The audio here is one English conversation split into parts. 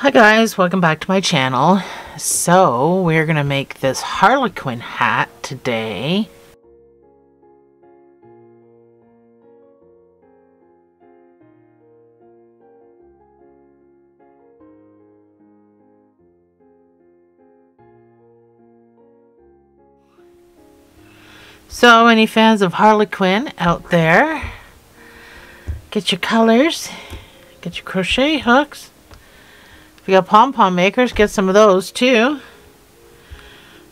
Hi guys, welcome back to my channel. So, we're to make this Harley Quinn hat today. So, any fans of Harley Quinn out there, get your colors, get your crochet hooks. You got pom-pom makers, get some of those too.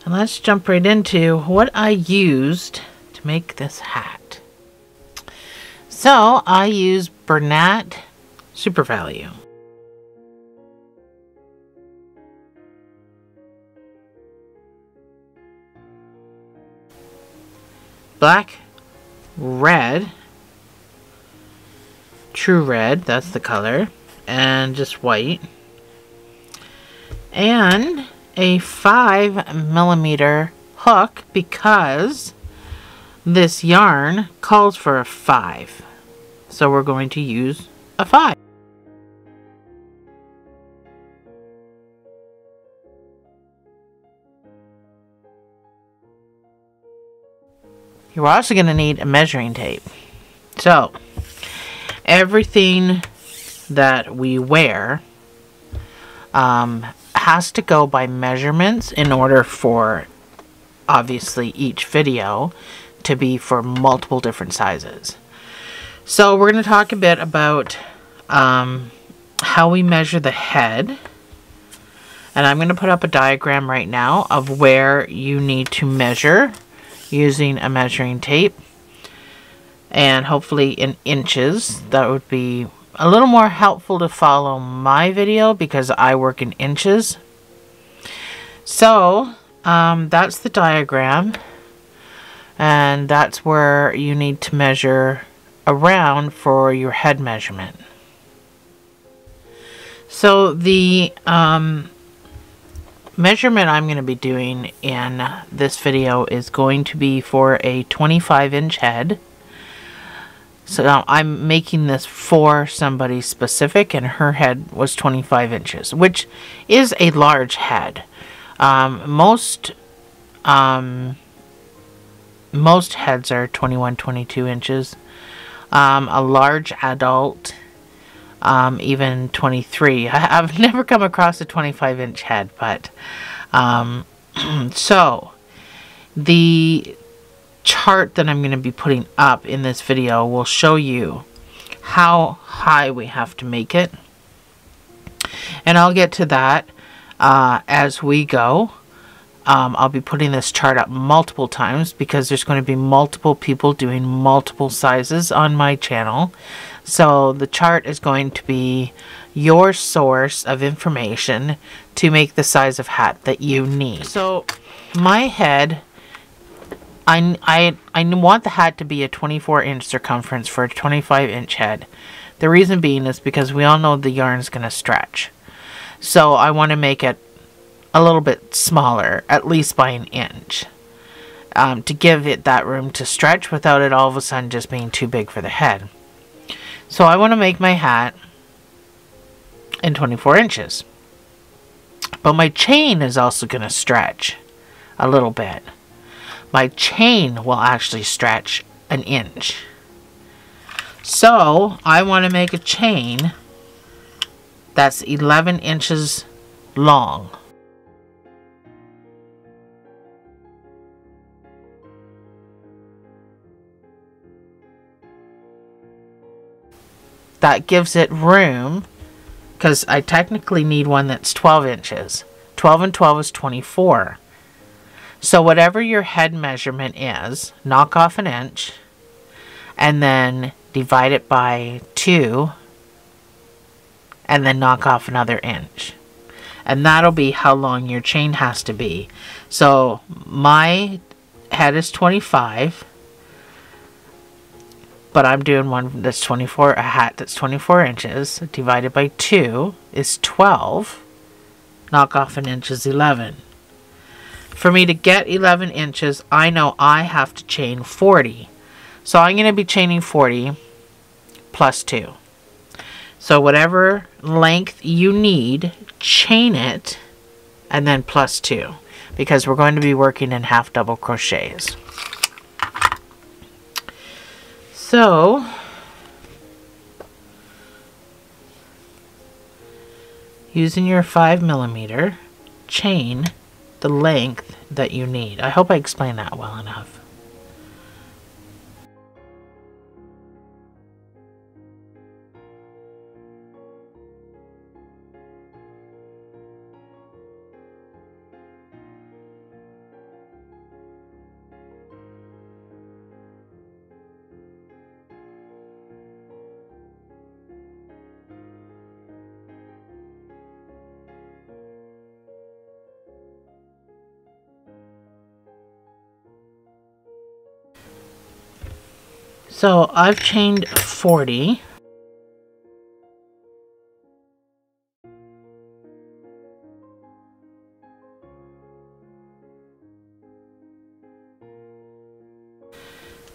And let's jump right into what I used to make this hat. So, I use Bernat Super Value. black, red, true red, that's the color, and just white, and a 5 millimeter hook because this yarn calls for a 5. So we're going to use a 5. You're also going to need a measuring tape. So, everything that we wear um, has to go by measurements in order for, obviously, each video to be for multiple different sizes. So, we're going to talk a bit about um, how we measure the head. And I'm going to put up a diagram right now of where you need to measure using a measuring tape and hopefully in inches that would be a little more helpful to follow my video because I work in inches so um, that's the diagram and that's where you need to measure around for your head measurement so the um, measurement I'm going to be doing in this video is going to be for a 25 inch head. So I'm making this for somebody specific and her head was 25 inches, which is a large head. Um, most um, most heads are 21, 22 inches. Um, a large adult um, even 23. I, have never come across a 25 inch head, but um, so the chart that I'm going to be putting up in this video will show you how high we have to make it. And I'll get to that uh, as we go. Um, I'll be putting this chart up multiple times because there's going to be multiple people doing multiple sizes on my channel. So the chart is going to be your source of information to make the size of hat that you need. So my head, I, I, I want the hat to be a 24 inch circumference for a 25 inch head. The reason being is because we all know the yarn is going to stretch. So I want to make it a little bit smaller, at least by an inch, um, to give it that room to stretch without it all of a sudden just being too big for the head. So I want to make my hat in 24 inches. But my chain is also going to stretch a little bit. My chain will actually stretch an inch. So I want to make a chain that's 11 inches long. that gives it room because I technically need one that's 12 inches. 12 and 12 is 24. So whatever your head measurement is, knock off an inch and then divide it by 2 and then knock off another inch. And that'll be how long your chain has to be. So my head is 25 but I'm doing one that's 24, a hat that's 24 inches, divided by 2 is 12. Knock off an inch is 11. For me to get 11 inches, I know I have to chain 40. So I'm going to be chaining 40 plus 2. So whatever length you need chain it and then plus two because we're going to be working in half double crochets. So, using your five millimeter, chain the length that you need. I hope I explained that well enough. So I've chained 40.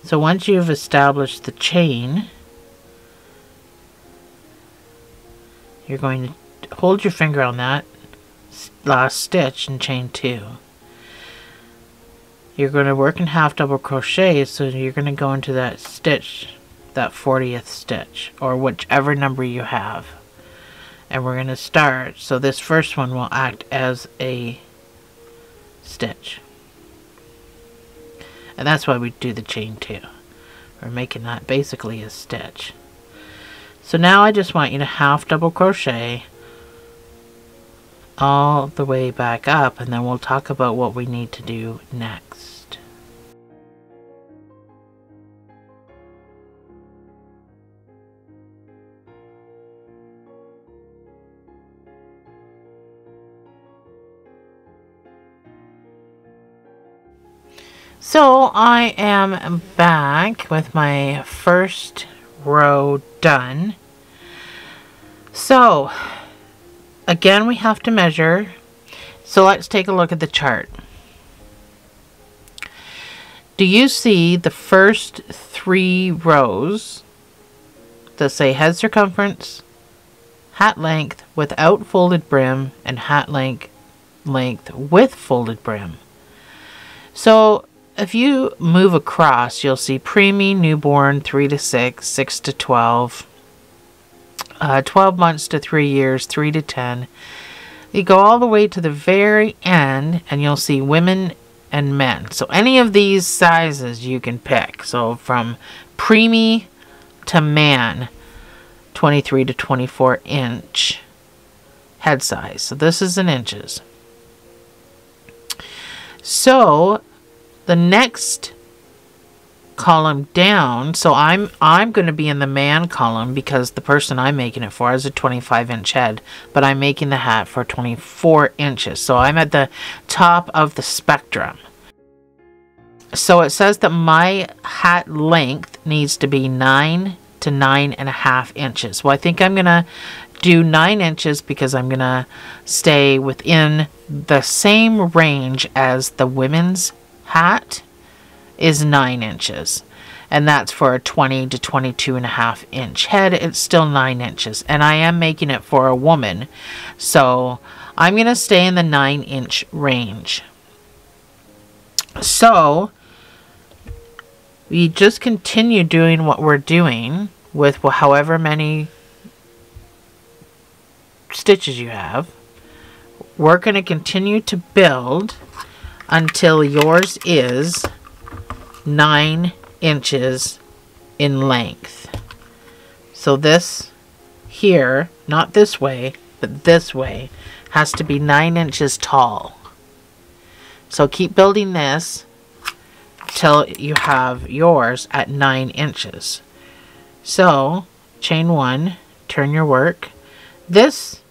So once you've established the chain, you're going to hold your finger on that last stitch and chain two you're going to work in half double crochet so you're going to go into that stitch that 40th stitch or whichever number you have. And we're going to start so this first one will act as a stitch. And that's why we do the chain two. We're making that basically a stitch. So now I just want you to half double crochet all the way back up and then we'll talk about what we need to do next. So I am back with my first row done. So Again, we have to measure. So let's take a look at the chart. Do you see the first three rows that say head circumference, hat length without folded brim, and hat length, length with folded brim? So if you move across, you'll see preemie, newborn, 3 to 6, 6 to 12, uh, 12 months to 3 years, 3 to 10. You go all the way to the very end and you'll see women and men. So any of these sizes you can pick. So from preemie to man, 23 to 24 inch head size. So this is in inches. So the next column down. So I'm I'm going to be in the man column because the person I'm making it for has a 25 inch head, but I'm making the hat for 24 inches. So I'm at the top of the spectrum. So it says that my hat length needs to be nine to nine and a half inches. Well, I think I'm going to do nine inches because I'm going to stay within the same range as the women's hat is 9 inches. And that's for a 20 to 22 and a half inch head. It's still 9 inches. And I am making it for a woman. So I'm going to stay in the 9 inch range. So we just continue doing what we're doing with however many stitches you have. We're going to continue to build until yours is 9 inches in length. So this here, not this way, but this way, has to be 9 inches tall. So keep building this till you have yours at 9 inches. So, chain 1, turn your work. This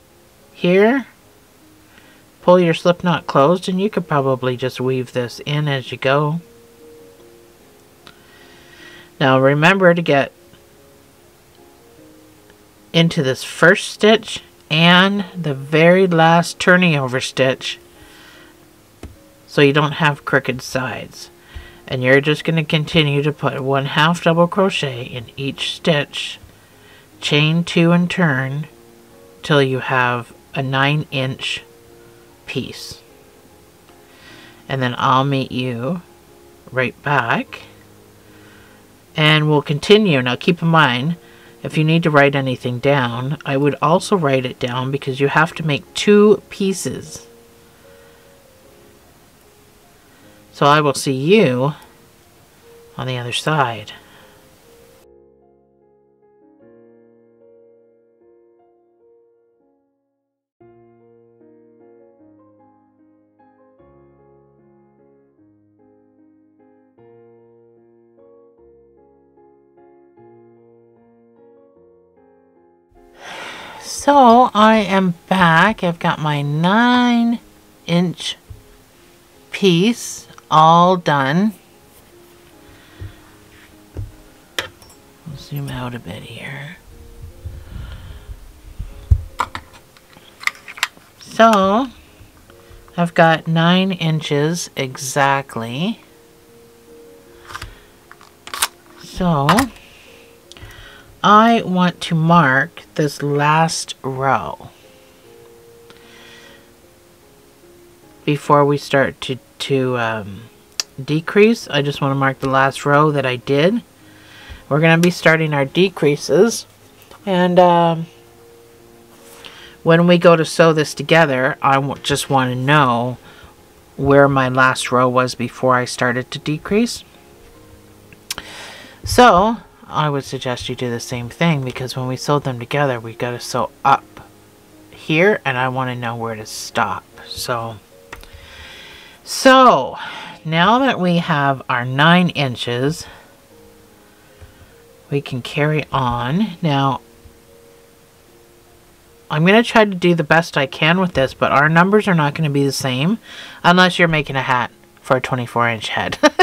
here, pull your slip knot closed and you could probably just weave this in as you go. Now remember to get into this first stitch and the very last turning over stitch so you don't have crooked sides and you're just going to continue to put one half double crochet in each stitch chain two and turn till you have a 9 inch piece. And then I'll meet you right back. And we'll continue. Now keep in mind, if you need to write anything down, I would also write it down because you have to make two pieces. So I will see you on the other side. So I am back. I've got my nine inch piece all done. I'll zoom out a bit here. So I've got nine inches exactly. So I want to mark this last row before we start to, to um, decrease. I just want to mark the last row that I did. We're going to be starting our decreases and um, when we go to sew this together I just want to know where my last row was before I started to decrease. So I would suggest you do the same thing because when we sew them together, we got to sew up here and I want to know where to stop. So, so now that we have our nine inches, we can carry on. Now, I'm going to try to do the best I can with this, but our numbers are not going to be the same unless you're making a hat for a 24 inch head.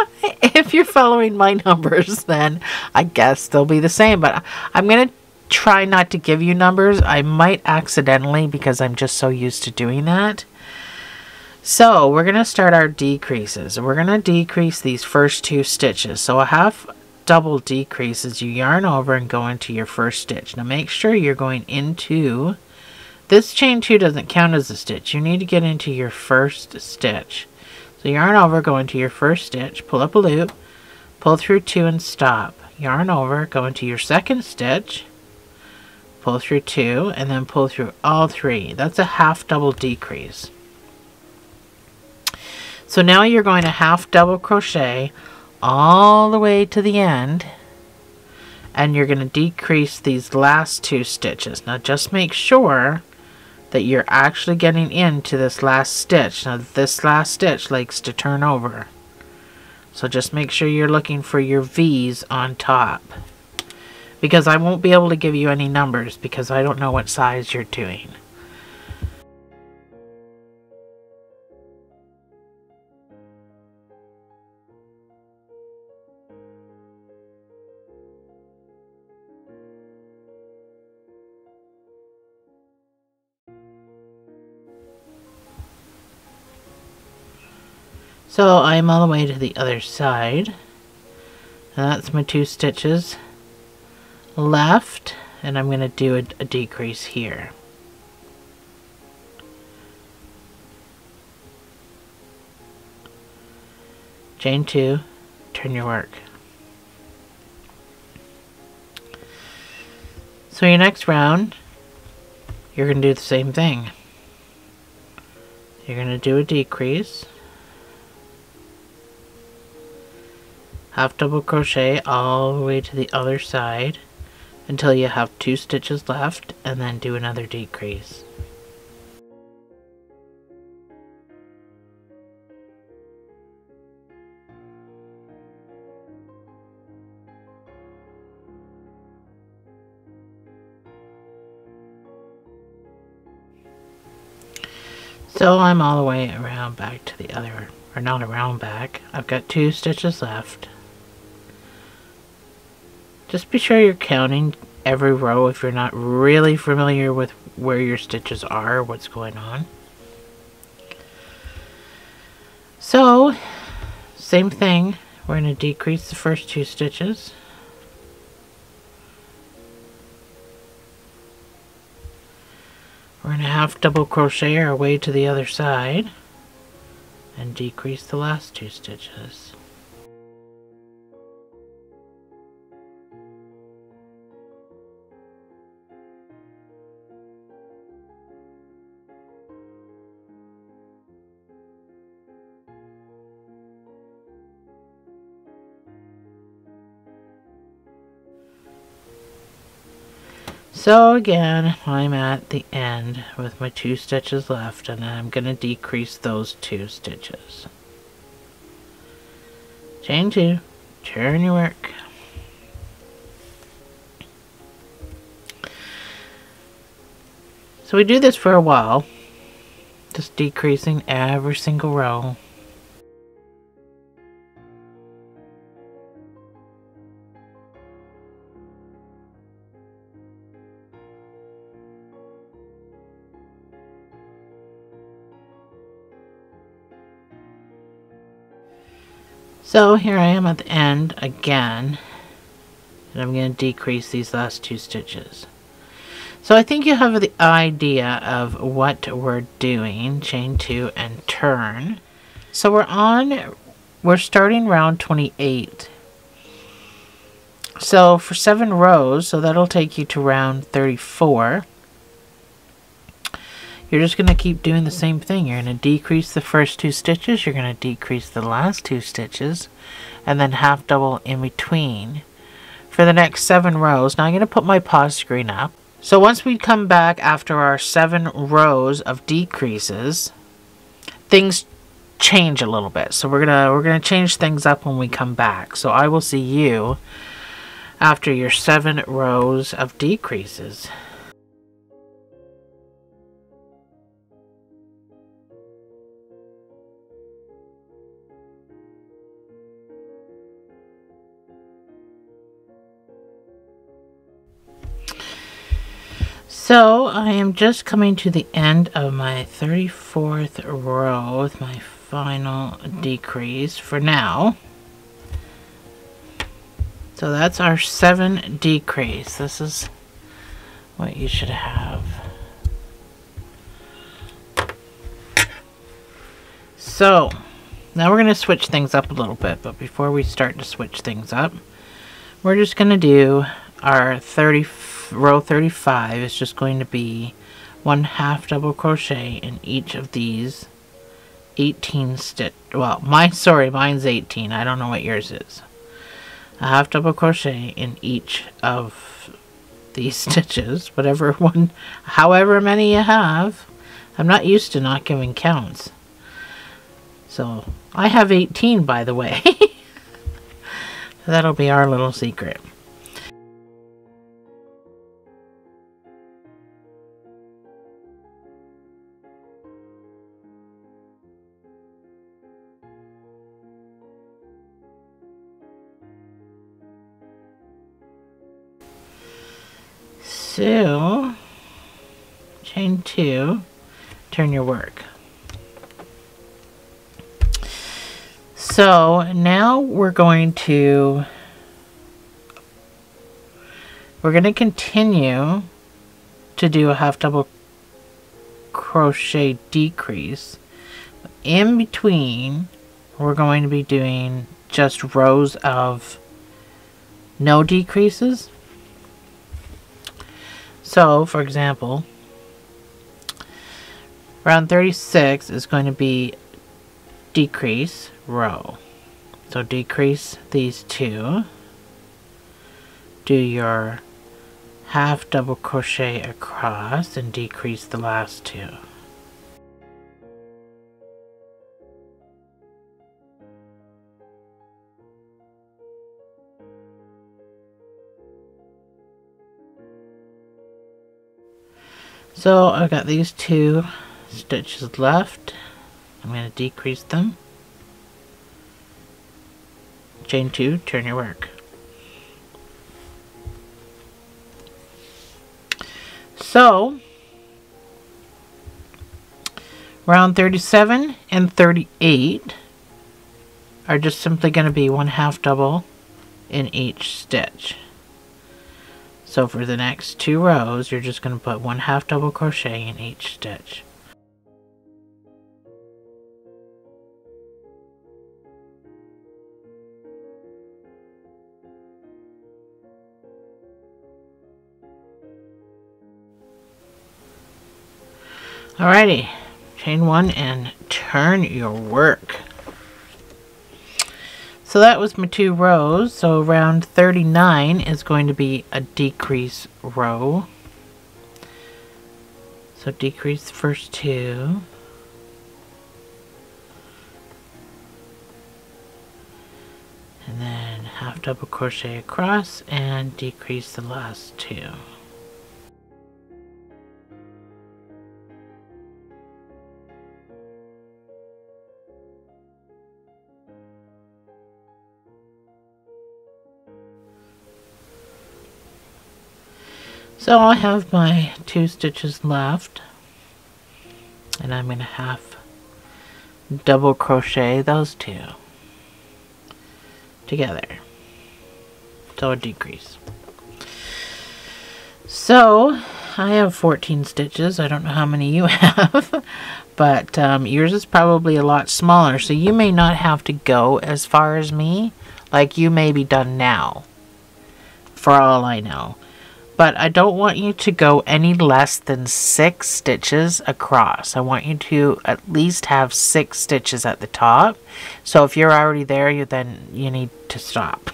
if you're following my numbers, then I guess they'll be the same. But I'm going to try not to give you numbers. I might accidentally because I'm just so used to doing that. So we're going to start our decreases. We're going to decrease these first two stitches. So a half double decrease as you yarn over and go into your first stitch. Now make sure you're going into, this chain two doesn't count as a stitch. You need to get into your first stitch. So yarn over, go into your first stitch, pull up a loop, pull through two and stop. Yarn over, go into your second stitch, pull through two, and then pull through all three. That's a half double decrease. So now you're going to half double crochet all the way to the end and you're going to decrease these last two stitches. Now just make sure that you're actually getting into this last stitch. Now this last stitch likes to turn over. So just make sure you're looking for your V's on top. Because I won't be able to give you any numbers because I don't know what size you're doing. So I'm all the way to the other side. That's my two stitches left. And I'm going to do a, a decrease here. Chain two, turn your work. So your next round, you're going to do the same thing. You're going to do a decrease. Half double crochet all the way to the other side until you have two stitches left and then do another decrease. So I'm all the way around back to the other, or not around back. I've got two stitches left. Just be sure you're counting every row if you're not really familiar with where your stitches are, what's going on. So, same thing. We're going to decrease the first two stitches. we're going to half double crochet our way to the other side and decrease the last two stitches. So again, I'm at the end with my two stitches left and I'm going to decrease those two stitches. Chain two, turn your work. So we do this for a while, just decreasing every single row. So here I am at the end again. And I'm going to decrease these last two stitches. So I think you have the idea of what we're doing. Chain two and turn. So we're on, we're starting round 28. So for seven rows, so that'll take you to round 34. You're just going to keep doing the same thing. You're going to decrease the first two stitches, you're going to decrease the last two stitches, and then half double in between for the next seven rows. Now I'm going to put my pause screen up. So once we come back after our seven rows of decreases, things change a little bit. So we're gonna we're gonna change things up when we come back. So I will see you after your seven rows of decreases. So I am just coming to the end of my 34th row with my final decrease for now. So that's our seven decrease. This is what you should have. So now we're going to switch things up a little bit, but before we start to switch things up, we're just going to do our 30 row 35 is just going to be one half double crochet in each of these 18 stitch well my sorry mine's 18 I don't know what yours is. A half double crochet in each of these stitches whatever one however many you have. I'm not used to not giving counts. So I have 18 by the way. That'll be our little secret So, chain two, turn your work. So now we're going to, we're going to continue to do a half double crochet decrease. In between, we're going to be doing just rows of no decreases so, for example, round 36 is going to be decrease row. So decrease these two. Do your half double crochet across and decrease the last two. So I've got these two stitches left. I'm going to decrease them. Chain two, turn your work. So, round 37 and 38 are just simply going to be one half double in each stitch. So for the next two rows, you're just going to put one half double crochet in each stitch. Alrighty, chain one and turn your work. So that was my two rows. So round 39 is going to be a decrease row. So decrease the first two. And then half double crochet across and decrease the last two. So I have my two stitches left. And I'm going to half double crochet those two together. So a decrease. So I have 14 stitches. I don't know how many you have but um, yours is probably a lot smaller. So you may not have to go as far as me like you may be done now for all I know but I don't want you to go any less than six stitches across. I want you to at least have six stitches at the top. So if you're already there, you then you need to stop.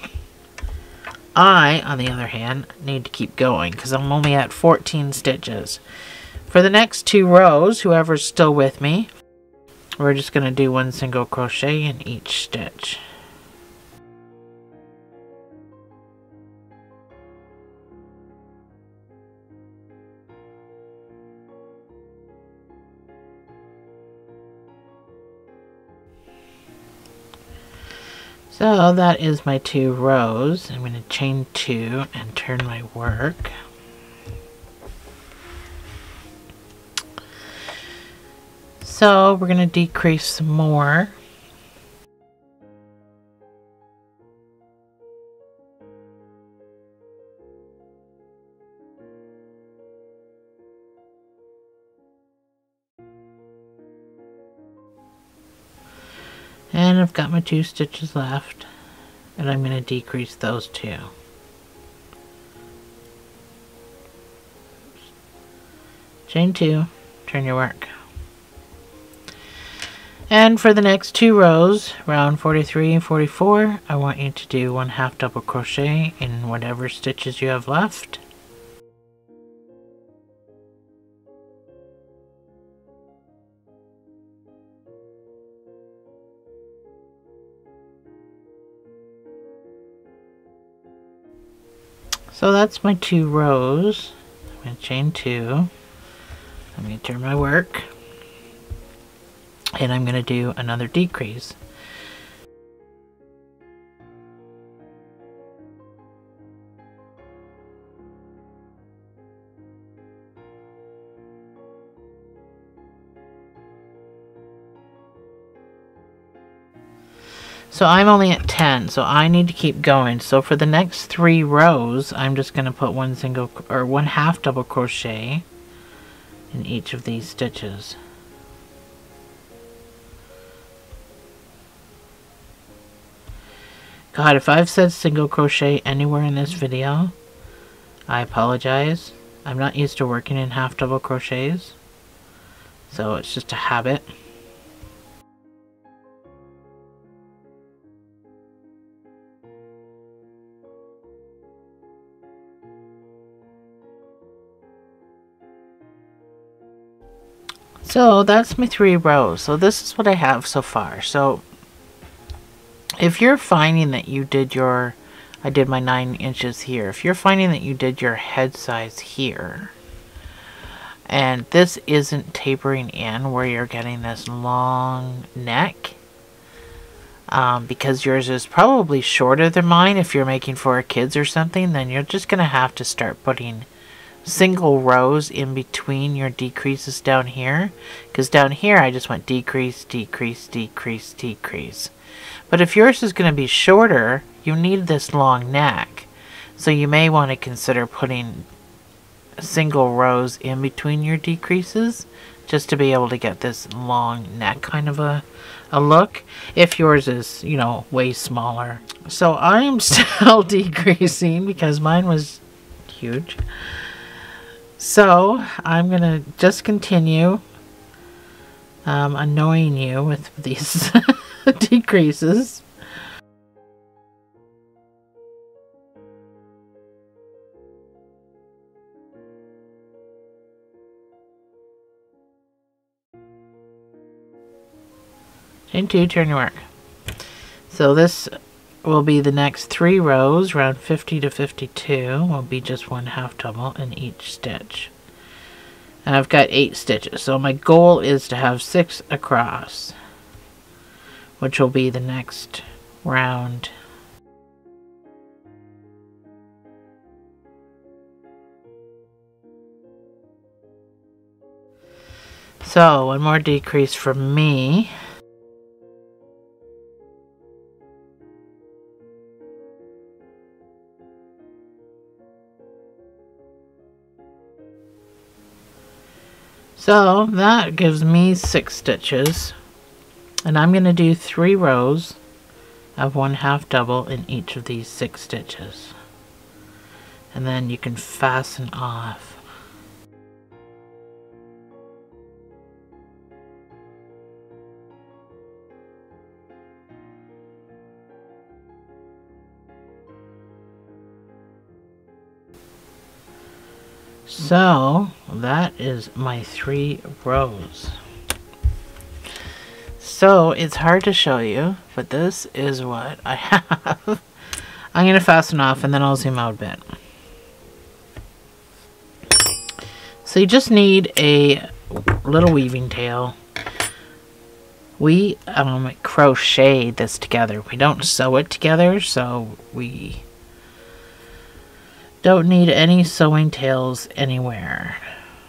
I, on the other hand, need to keep going because I'm only at 14 stitches. For the next two rows, whoever's still with me, we're just going to do one single crochet in each stitch. So that is my two rows. I'm going to chain two and turn my work. So we're going to decrease some more. And I've got my two stitches left. And I'm going to decrease those two. Chain two, turn your work. And for the next two rows, round 43 and 44, I want you to do one half double crochet in whatever stitches you have left. So that's my two rows. I'm going to chain two. I'm going to turn my work. And I'm going to do another decrease. So I'm only at 10, so I need to keep going. So for the next three rows, I'm just going to put one single or one half double crochet in each of these stitches. God, if I've said single crochet anywhere in this video, I apologize. I'm not used to working in half double crochets, so it's just a habit. So that's my three rows. So this is what I have so far. So if you're finding that you did your, I did my nine inches here. If you're finding that you did your head size here, and this isn't tapering in where you're getting this long neck, um, because yours is probably shorter than mine if you're making for kids or something, then you're just going to have to start putting single rows in between your decreases down here because down here I just went decrease, decrease, decrease, decrease. But if yours is going to be shorter, you need this long neck. So you may want to consider putting single rows in between your decreases just to be able to get this long neck kind of a, a look if yours is you know way smaller so I'm still decreasing because mine was huge so I'm gonna just continue um, annoying you with these decreases into turn your work. So this will be the next three rows, round 50 to 52, will be just one half double in each stitch. And I've got eight stitches, so my goal is to have six across, which will be the next round. So, one more decrease from me. So that gives me six stitches. And I'm going to do three rows of one half double in each of these six stitches. And then you can fasten off. So that is my three rows. So it's hard to show you, but this is what I have. I'm going to fasten off and then I'll zoom out a bit. So you just need a little weaving tail. We um, crochet this together. We don't sew it together, so we don't need any sewing tails anywhere.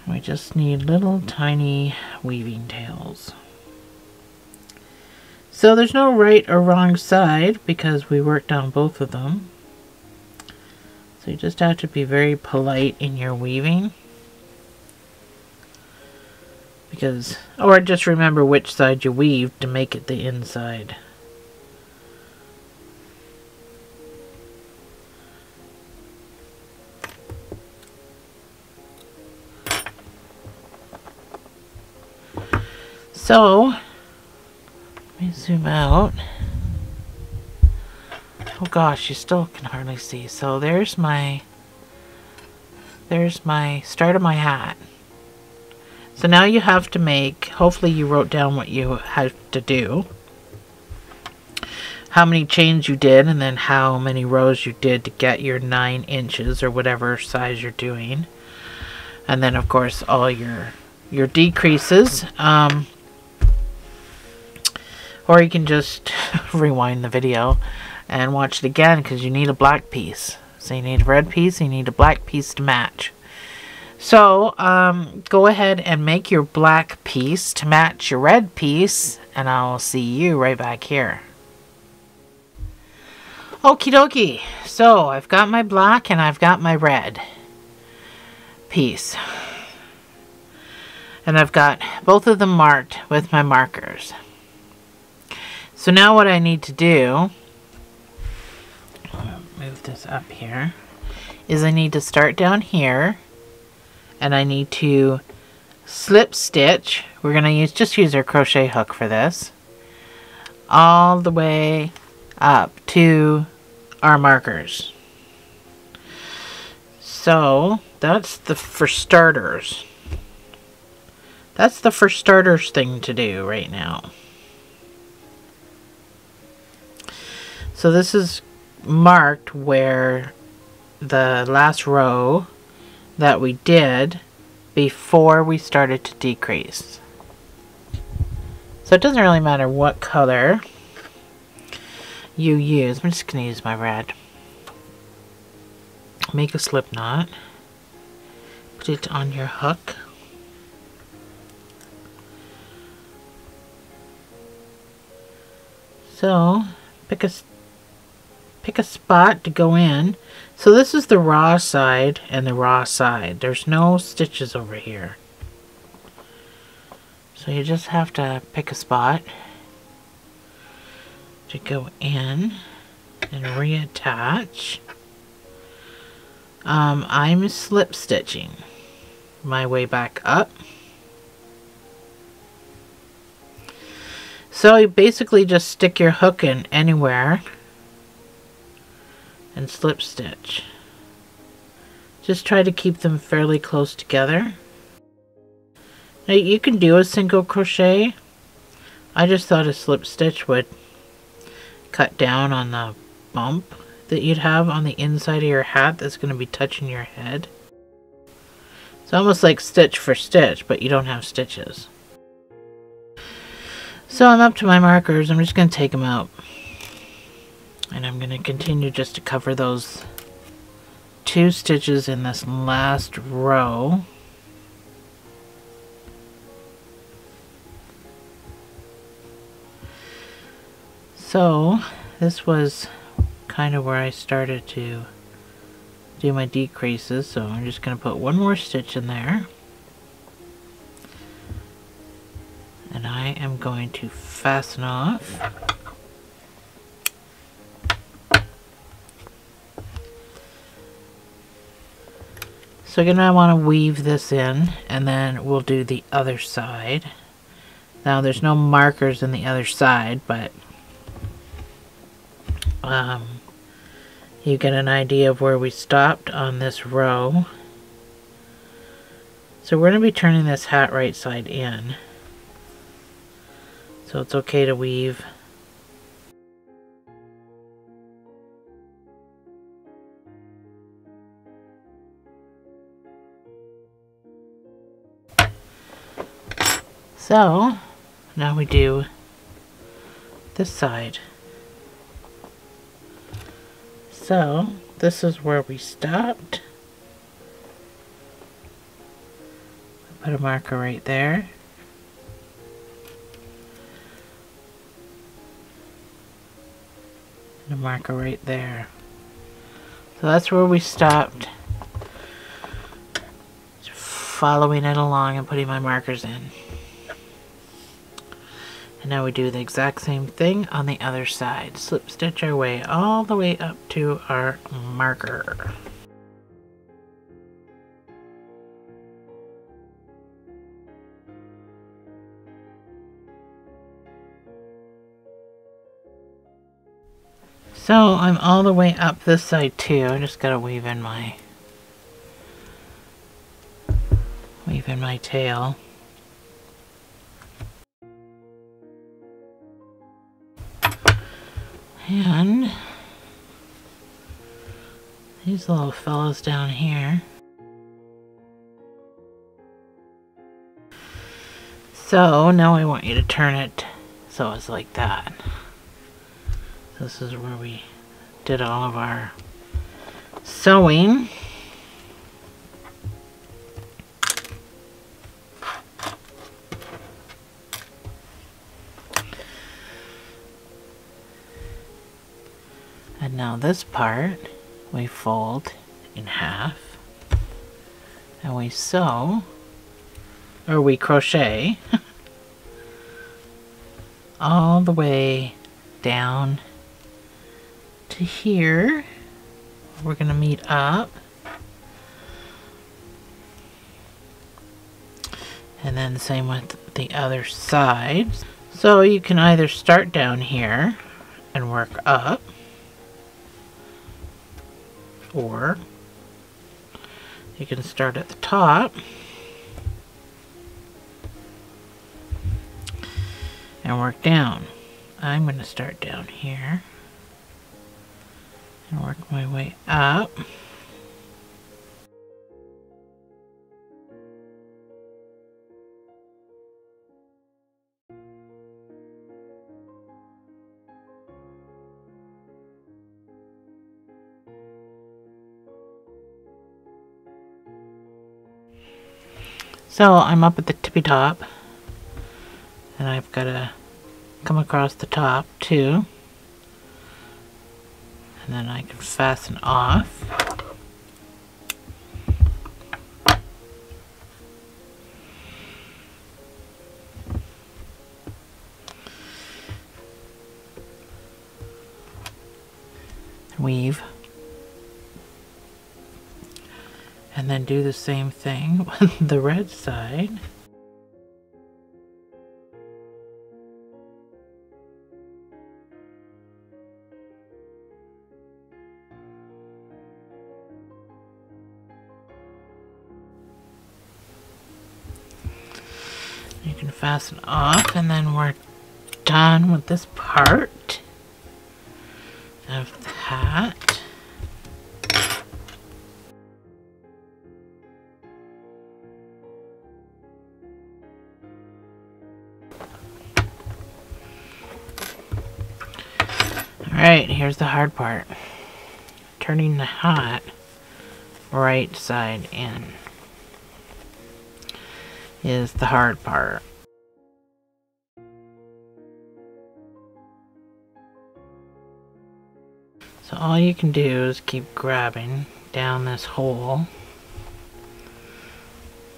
We just need little tiny weaving tails. So there's no right or wrong side because we worked on both of them. So you just have to be very polite in your weaving. Because, or just remember which side you weave to make it the inside. So, let me zoom out. Oh gosh, you still can hardly see. So there's my, there's my start of my hat. So now you have to make, hopefully you wrote down what you have to do. How many chains you did and then how many rows you did to get your 9 inches or whatever size you're doing. And then of course all your your decreases. Um, or you can just rewind the video and watch it again because you need a black piece. So you need a red piece, you need a black piece to match. So um, go ahead and make your black piece to match your red piece and I'll see you right back here. Okie dokie. So I've got my black and I've got my red piece. And I've got both of them marked with my markers. So now what I need to do, move this up here, is I need to start down here and I need to slip stitch. We're going to use just use our crochet hook for this. All the way up to our markers. So that's the for starters. That's the for starters thing to do right now. So this is marked where the last row that we did before we started to decrease. So it doesn't really matter what color you use. I'm just going to use my red. Make a slip knot. Put it on your hook. So, pick a pick a spot to go in. So this is the raw side and the raw side. There's no stitches over here. So you just have to pick a spot to go in and reattach. Um, I'm slip stitching my way back up. So you basically just stick your hook in anywhere and slip stitch. Just try to keep them fairly close together. Now you can do a single crochet. I just thought a slip stitch would cut down on the bump that you'd have on the inside of your hat that's going to be touching your head. It's almost like stitch for stitch, but you don't have stitches. So I'm up to my markers. I'm just going to take them out. And I'm going to continue just to cover those two stitches in this last row. So this was kind of where I started to do my decreases. So I'm just going to put one more stitch in there. and I am going to fasten off So again I want to weave this in and then we'll do the other side. Now there's no markers in the other side but um, you get an idea of where we stopped on this row. So we're going to be turning this hat right side in. So it's okay to weave. So, now we do this side. So, this is where we stopped. Put a marker right there. a marker right there. So that's where we stopped. Following it along and putting my markers in. And now we do the exact same thing on the other side. Slip stitch our way all the way up to our marker. So I'm all the way up this side too. I just gotta weave in my weave in my tail. And these little fellows down here. So now I want you to turn it so it's like that. This is where we did all of our sewing. And now this part we fold in half and we sew or we crochet all the way down to here. We're going to meet up. And then the same with the other side. So you can either start down here and work up. Or you can start at the top and work down. I'm going to start down here and work my way up. So I'm up at the tippy top and I've got to come across the top too and then I can fasten off. The same thing with the red side. You can fasten off and then we're done with this part of that. Alright, here's the hard part. Turning the hot right side in is the hard part. So all you can do is keep grabbing down this hole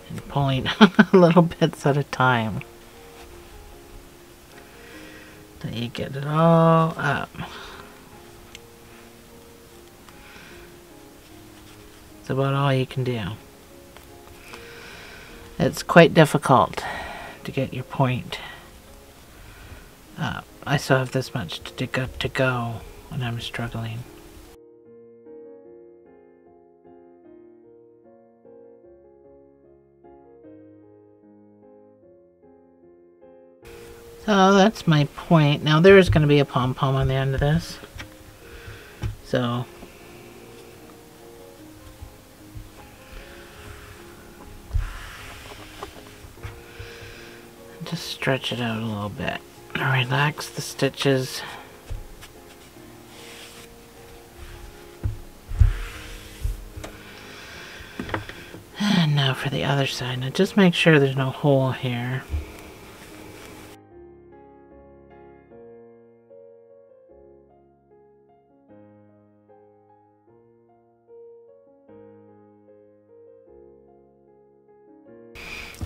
and pulling little bits at a time. Till you get it all up. About all you can do. It's quite difficult to get your point up. I still have this much to go, to go when I'm struggling. So that's my point. Now there is going to be a pom-pom on the end of this. So just stretch it out a little bit. Relax the stitches. And now for the other side. Now just make sure there's no hole here.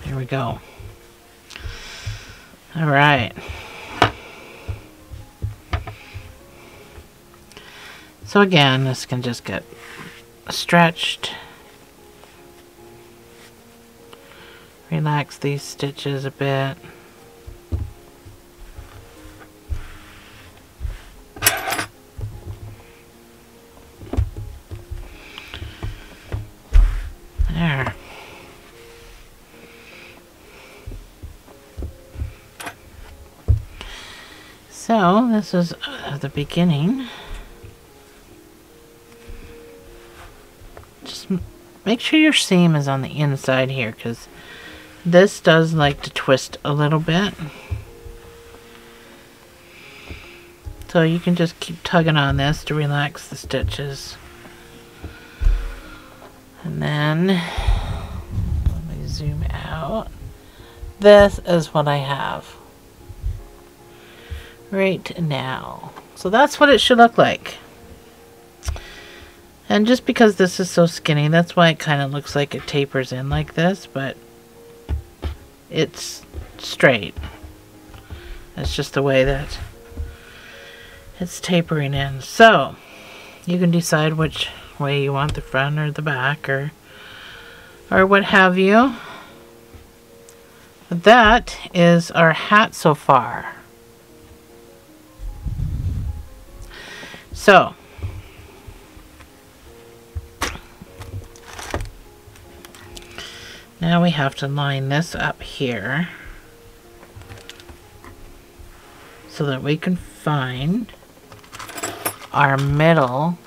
There we go. All right. So again, this can just get stretched. Relax these stitches a bit. There. So, this is uh, the beginning. Just make sure your seam is on the inside here because this does like to twist a little bit. So you can just keep tugging on this to relax the stitches. And then, let me zoom out. This is what I have right now. So that's what it should look like. And just because this is so skinny, that's why it kind of looks like it tapers in like this, but it's straight. It's just the way that it's tapering in. So, you can decide which way you want the front or the back or or what have you. That is our hat so far. So, now we have to line this up here so that we can find our middle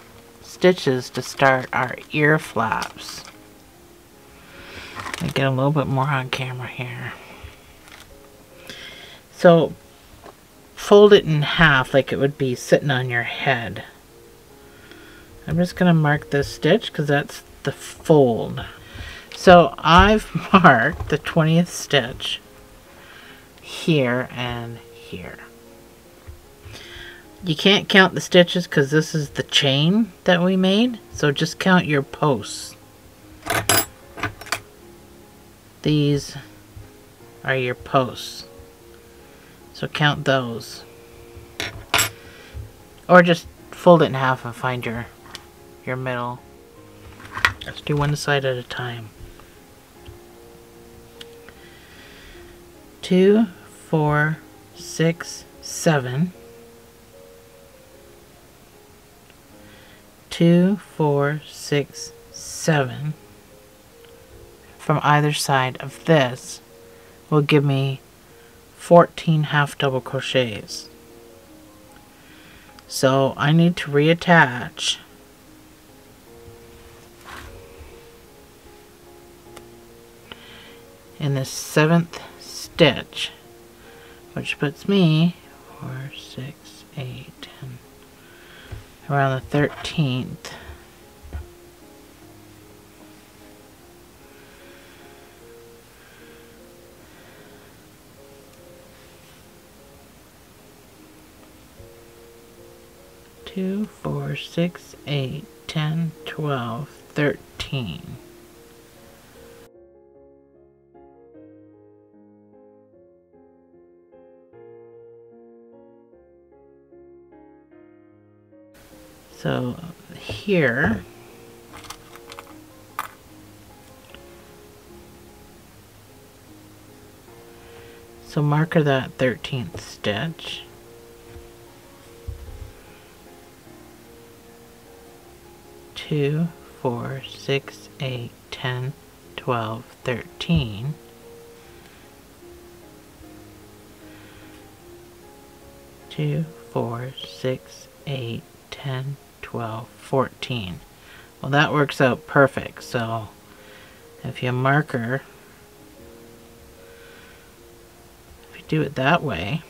stitches to start our ear flaps. I get a little bit more on camera here. So fold it in half like it would be sitting on your head. I'm just going to mark this stitch because that's the fold. So I've marked the 20th stitch here and here. you can't count the stitches because this is the chain that we made. So just count your posts. These are your posts. So count those. Or just fold it in half and find your your middle. Let's do one side at a time. Two, four, six, seven. Two, four, six, seven. From either side of this will give me 14 half double crochets. So I need to reattach in the seventh stitch, which puts me four, six, eight, ten, around the thirteenth. Two, four, six, eight, ten, twelve, thirteen. So here, so marker that 13th stitch. Two, four, six, eight, ten, twelve, thirteen. Two, four, six, eight, ten, 12, 14. Well, that works out perfect. So if you marker, if you do it that way.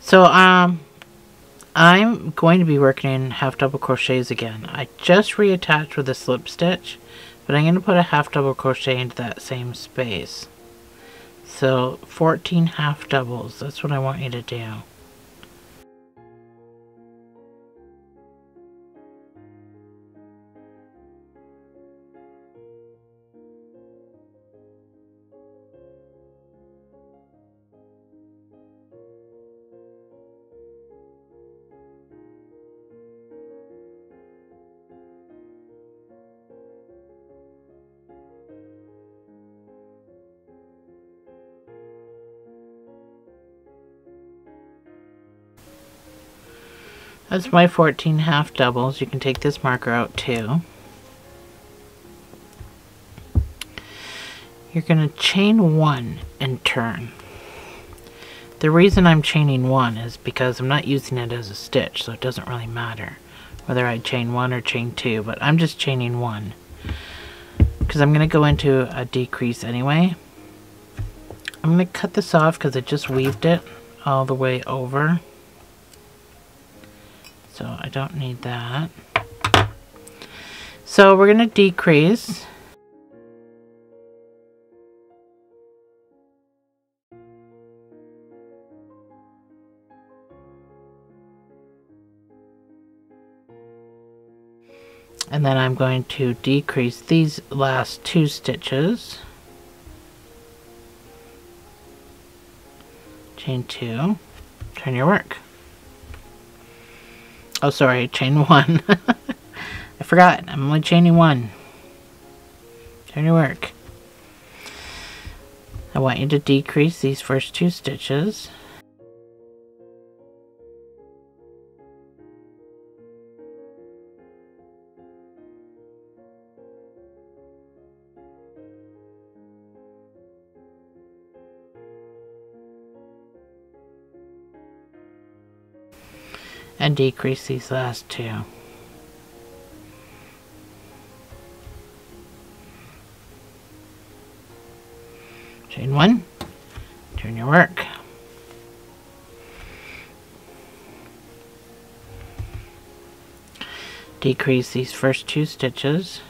So, um, I'm going to be working in half double crochets again. I just reattached with a slip stitch, but I'm going to put a half double crochet into that same space. So 14 half doubles, that's what I want you to do. That's my 14 half doubles. You can take this marker out too. You're going to chain one and turn. The reason I'm chaining one is because I'm not using it as a stitch, so it doesn't really matter whether I chain one or chain two, but I'm just chaining one because I'm going to go into a decrease anyway. I'm going to cut this off because I just weaved it all the way over. So I don't need that. So we're going to decrease. And then I'm going to decrease these last two stitches. Chain two, turn your work. Oh, sorry, chain one. I forgot. I'm only chaining one. Turn your work. I want you to decrease these first two stitches. And decrease these last two. Chain one, turn your work. Decrease these first two stitches.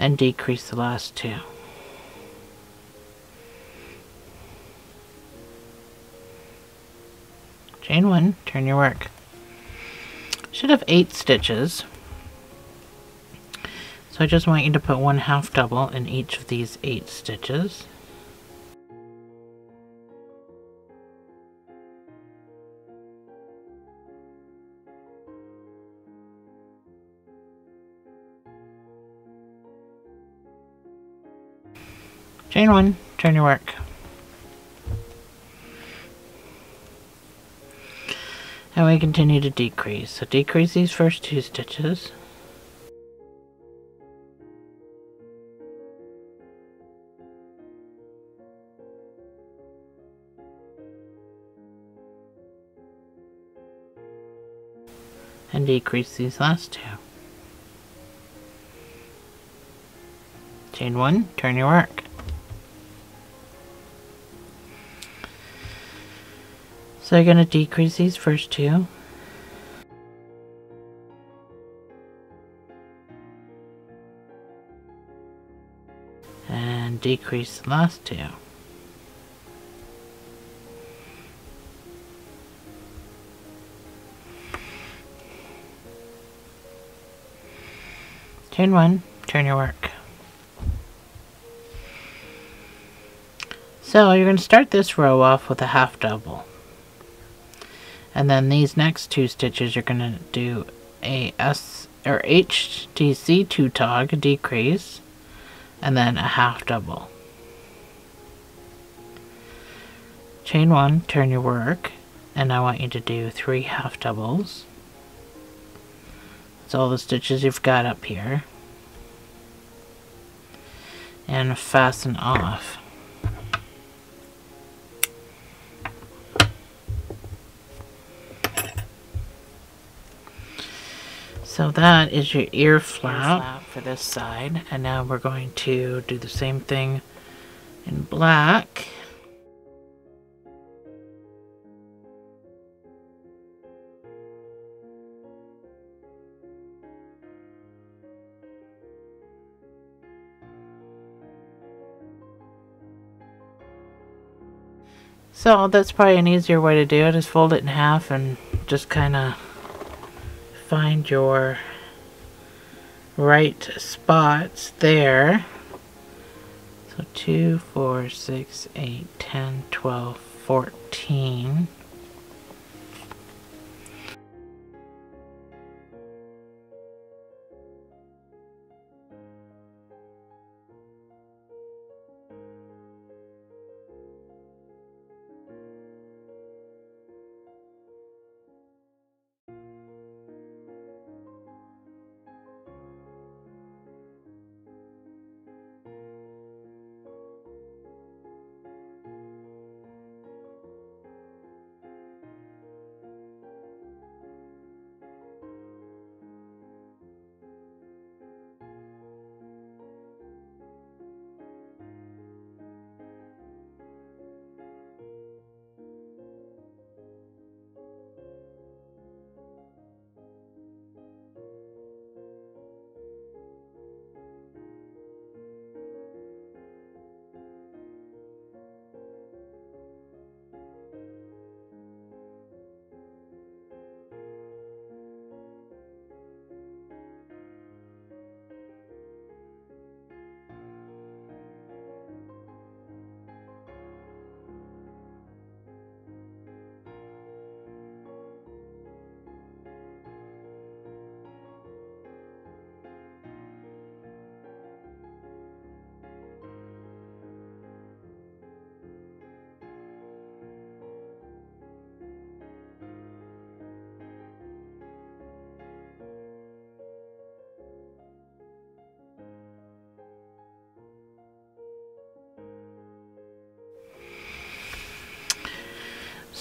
And decrease the last two. Chain one, turn your work. Should have eight stitches. So I just want you to put one half double in each of these eight stitches. Chain one, turn your work. And we continue to decrease. So decrease these first two stitches. And decrease these last two. Chain one, turn your work. So you're going to decrease these first two. And decrease the last two. Turn one, turn your work. So you're going to start this row off with a half double. And then these next two stitches you're going to do a S or HDC two tog decrease and then a half double. Chain one, turn your work, and I want you to do three half doubles. That's all the stitches you've got up here. And fasten off. So that is your ear flap, flap for this side. And now we're going to do the same thing in black. So that's probably an easier way to do it is fold it in half and just kind of find your right spots there. So 2, 4, 6, 8, 10, 12, 14.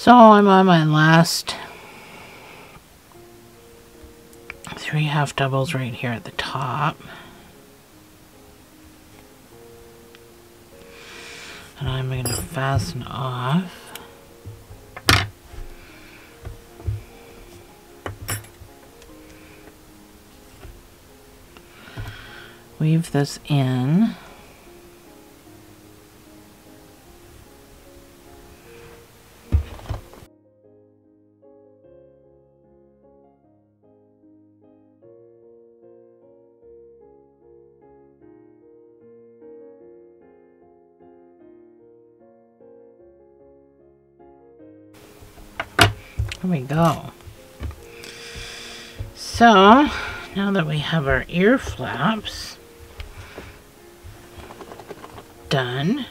So I'm on my last three half doubles right here at the top. And I'm going to fasten off. weave this in. So, now that we have our ear flaps done,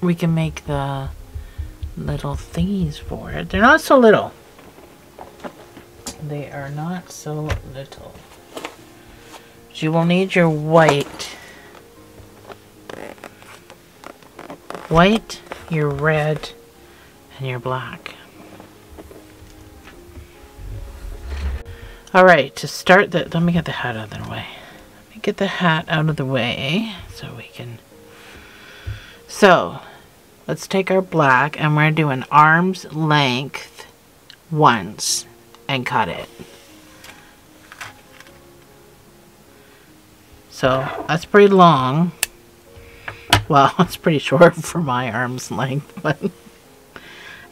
we can make the little thingies for it. They're not so little. They are not so little. You will need your white, white, your red, and your black. Alright, to start the, let me get the hat out of the way. Let me get the hat out of the way so we can, so let's take our black and we're to do an arm's length once and cut it. So that's pretty long. Well, it's pretty short for my arm's length, but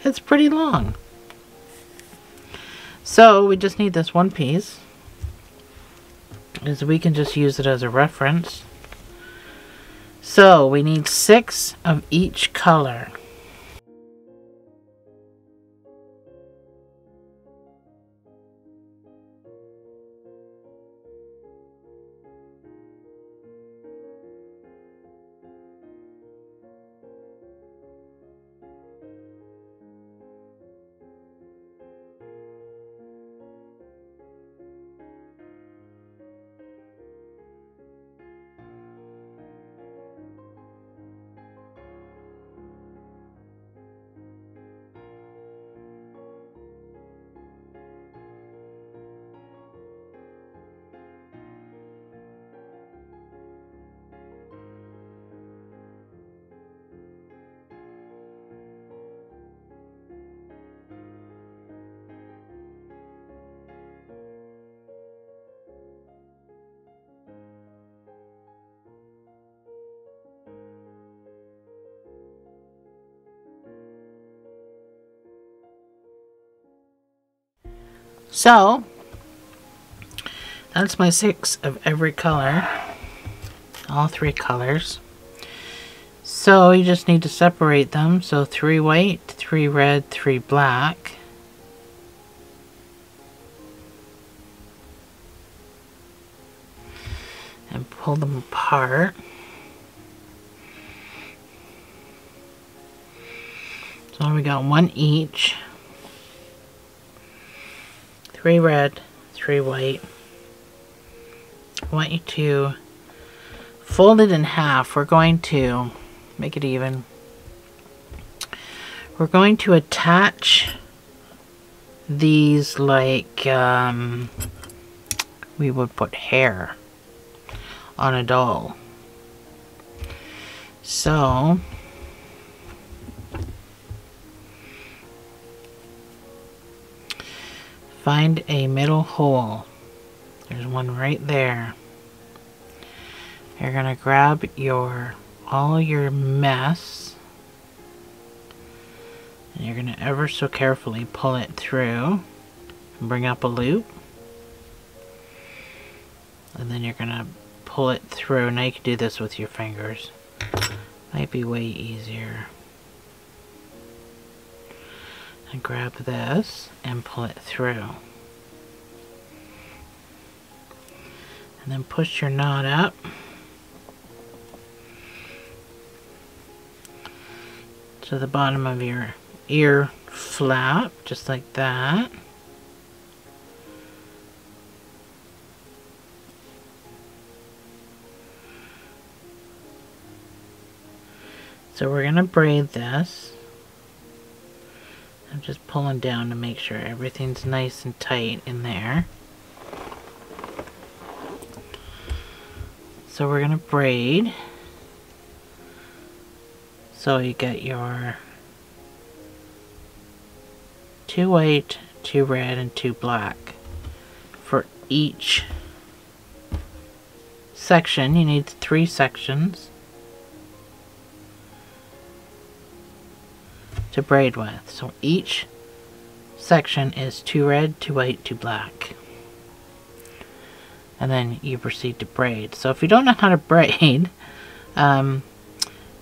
it's pretty long. So we just need this one piece. Is we can just use it as a reference. So we need six of each color. So, that's my six of every color. All three colors. So you just need to separate them. So three white, three red, three black. And pull them apart. So we got one each three red, three white. I want you to fold it in half. We're going to make it even. We're going to attach these like um, we would put hair on a doll. So Find a middle hole. There's one right there. You're to grab your all your mess and you're to ever so carefully pull it through and bring up a loop. And then you're to pull it through. Now you can do this with your fingers. Might be way easier grab this and pull it through. And then push your knot up. to the bottom of your ear flap, just like that. So we're going to braid this. I'm just pulling down to make sure everything's nice and tight in there. So we're going to braid. So you get your two white, two red, and two black for each section, you need three sections to braid with. So each section is two red, two white, two black. And then you proceed to braid. So if you don't know how to braid, um,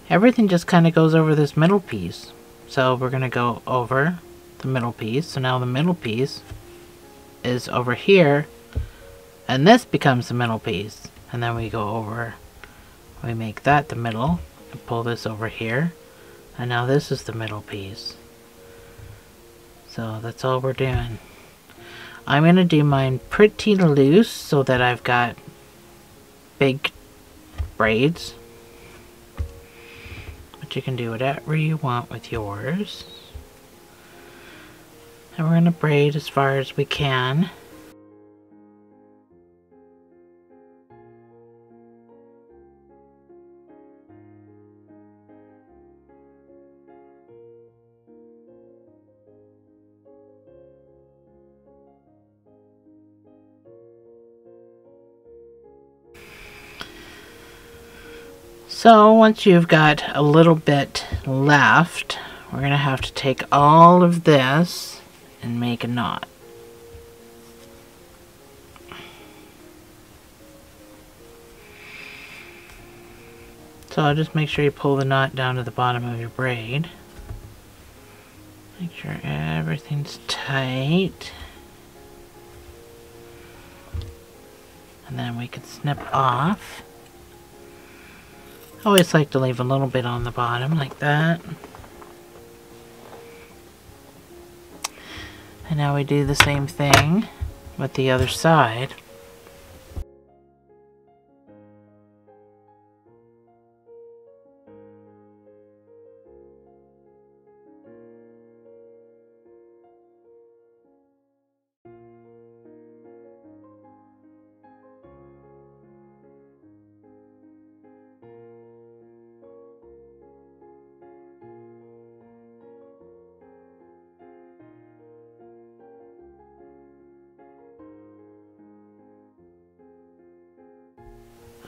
everything just kind of goes over this middle piece. So we're going to go over the middle piece. So now the middle piece is over here and this becomes the middle piece and then we go over we make that the middle and pull this over here and now this is the middle piece. So that's all we're doing. I'm gonna do mine pretty loose so that I've got big braids. But you can do whatever you want with yours. And we're gonna braid as far as we can So once you've got a little bit left, we're going to have to take all of this and make a knot. So just make sure you pull the knot down to the bottom of your braid. Make sure everything's tight. And then we can snip off. I always like to leave a little bit on the bottom like that. And now we do the same thing with the other side.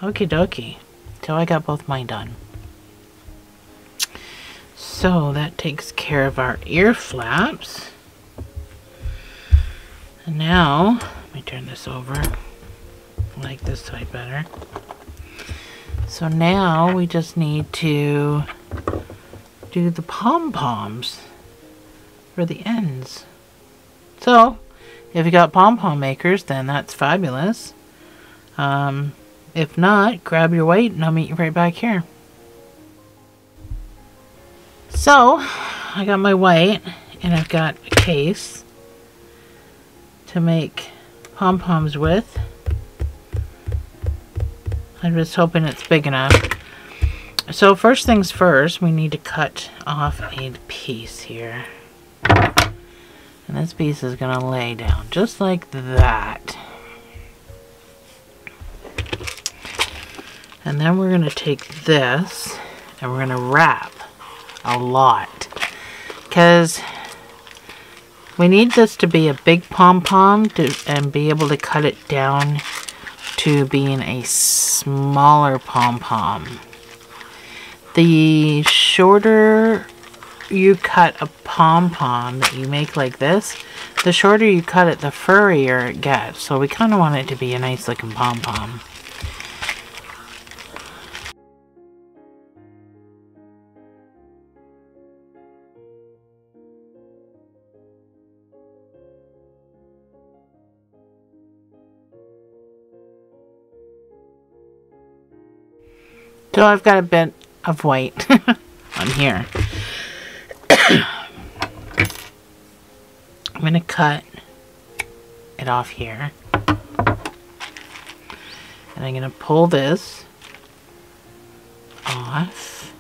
Okie dokie. So I got both mine done. So that takes care of our ear flaps. And now, let me turn this over. I like this side better. So now we just need to do the pom-poms for the ends. So, if you got pom-pom makers, then that's fabulous. Um, if not, grab your weight and I'll meet you right back here. So, I got my white and I've got a case to make pom-poms with. I'm just hoping it's big enough. So first things first, we need to cut off a piece here. And this piece is going to lay down just like that. And then we're going to take this and we're going to wrap a lot. Because we need this to be a big pom-pom and be able to cut it down to being a smaller pom-pom. The shorter you cut a pom-pom that you make like this, the shorter you cut it, the furrier it gets. So we kind of want it to be a nice looking pom-pom. So I've got a bit of white on here. I'm going to cut it off here. And I'm going to pull this off.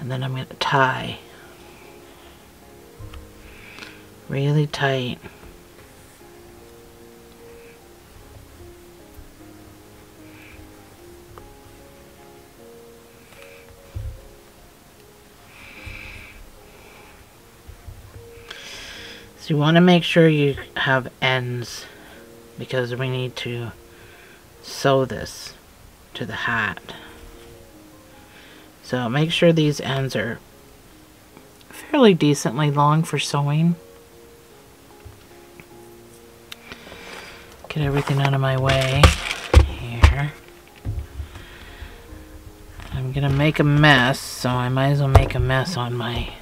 And then I'm going to tie really tight. So you want to make sure you have ends because we need to sew this to the hat. So make sure these ends are fairly decently long for sewing. Get everything out of my way here. I'm gonna make a mess, so I might as well make a mess on my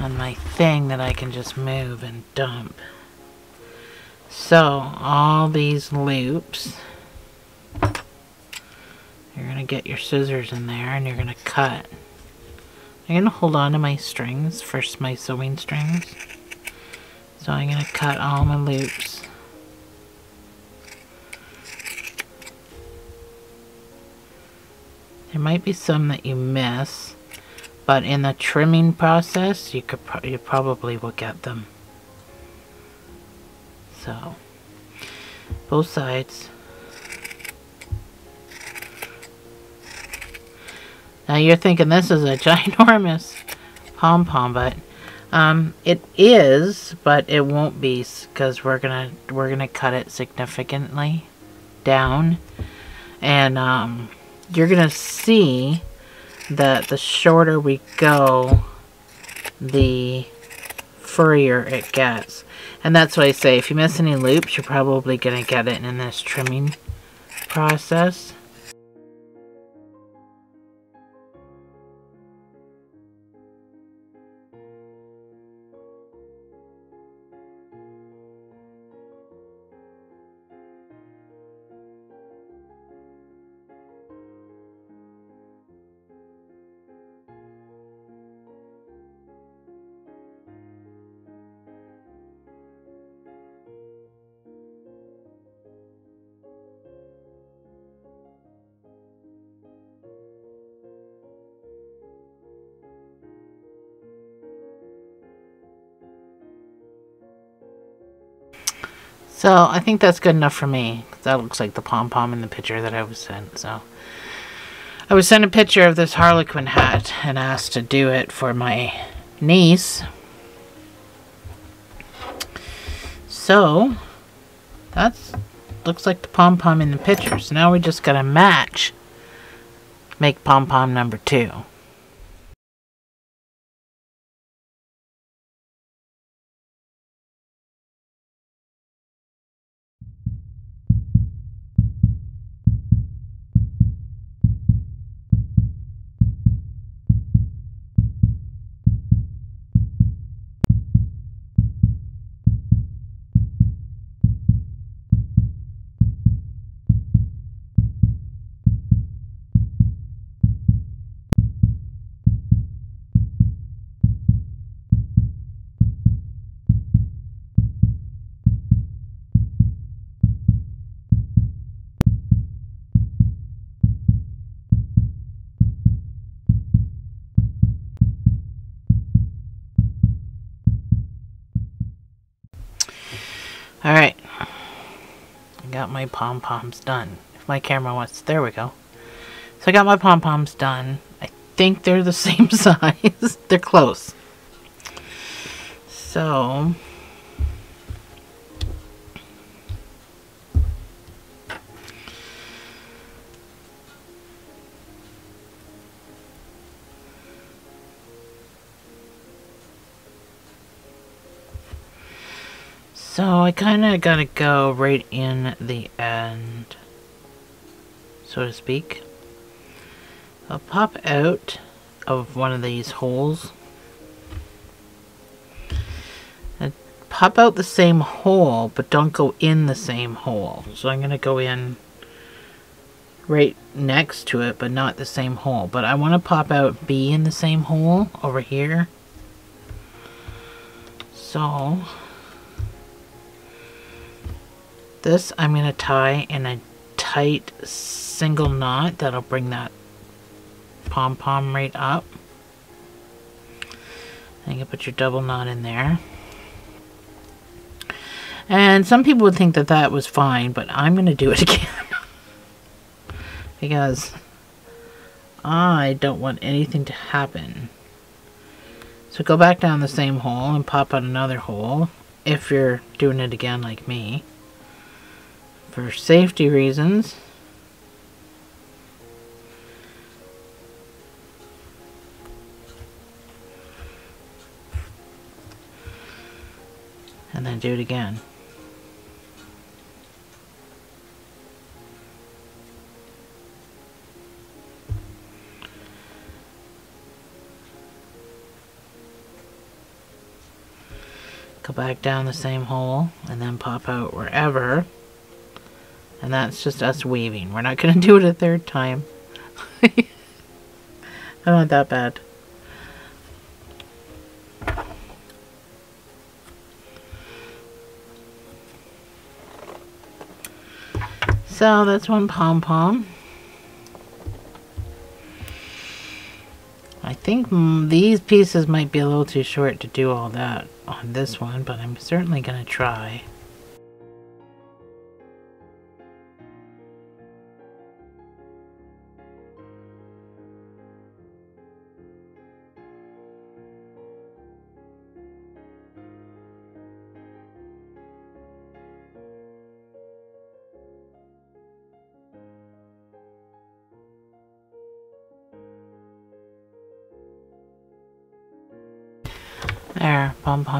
on my thing that I can just move and dump. So, all these loops, you're to get your scissors in there and you're to cut. I'm to hold on to my strings, first my sewing strings. So I'm to cut all my loops. There might be some that you miss. But in the trimming process, you could pro you probably will get them. So, both sides. Now you're thinking this is a ginormous pom-pom, but um, it is, but it won't be because we're gonna we're gonna cut it significantly down, and um, you're gonna see that the shorter we go, the furrier it gets. And that's why I say if you miss any loops, you're probably going to get it in this trimming process. So I think that's good enough for me. That looks like the pom-pom in the picture that I was sent. So I was sent a picture of this Harley Quinn hat and asked to do it for my niece. So that's looks like the pom-pom in the picture. So now we just gotta match. Make pom-pom number two. Alright. I got my pom-poms done. If my camera wants... There we go. So I got my pom-poms done. I think they're the same size. they're close. So... I kind of gotta go right in the end, so to speak. I'll pop out of one of these holes. And pop out the same hole, but don't go in the same hole. So I'm gonna go in right next to it, but not the same hole. But I want to pop out B in the same hole over here. So this I'm going to tie in a tight single knot that'll bring that pom-pom right up. And you can put your double knot in there. And some people would think that that was fine, but I'm going to do it again. because I don't want anything to happen So go back down the same hole and pop out another hole if you're doing it again like me. For safety reasons, and then do it again. Go back down the same hole and then pop out wherever. And that's just us weaving. We're not going to do it a third time. I don't want that bad. So that's one pom-pom. I think these pieces might be a little too short to do all that on this one, but I'm certainly going to try.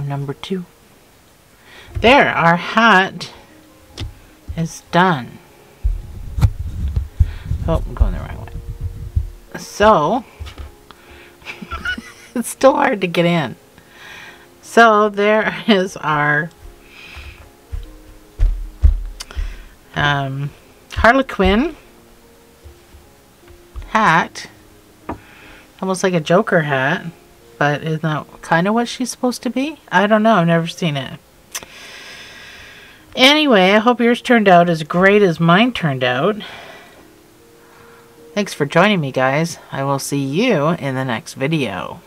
Number two. There, our hat is done. Oh, I'm going the wrong way. So, it's still hard to get in. So, there is our um, Harley Quinn hat. Almost like a Joker hat but isn't that kind of what she's supposed to be? I don't know. I've never seen it. Anyway, I hope yours turned out as great as mine turned out. Thanks for joining me, guys. I will see you in the next video.